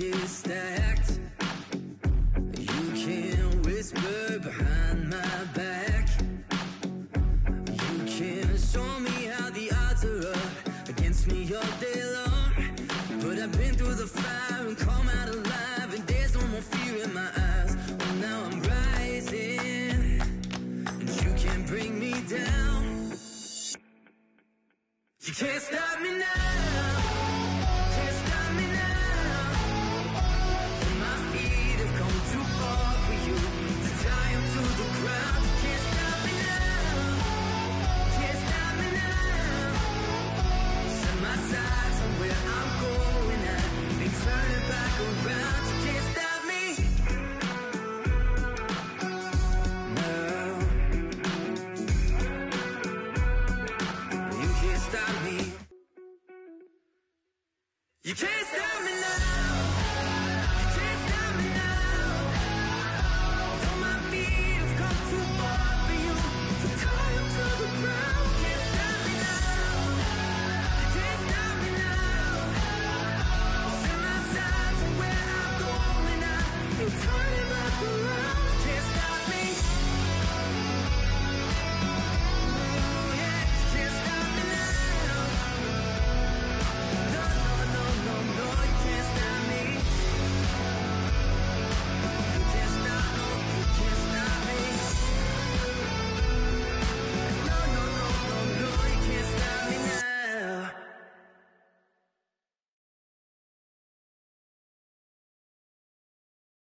get stacked. You can whisper behind my back. You can show me how the odds are up against me all day long. But I've been through the fire and come out alive, and there's no more fear in my eyes. Oh, now I'm rising, and you can't bring me down. You can't stop me now. stop me. You can't stop me now.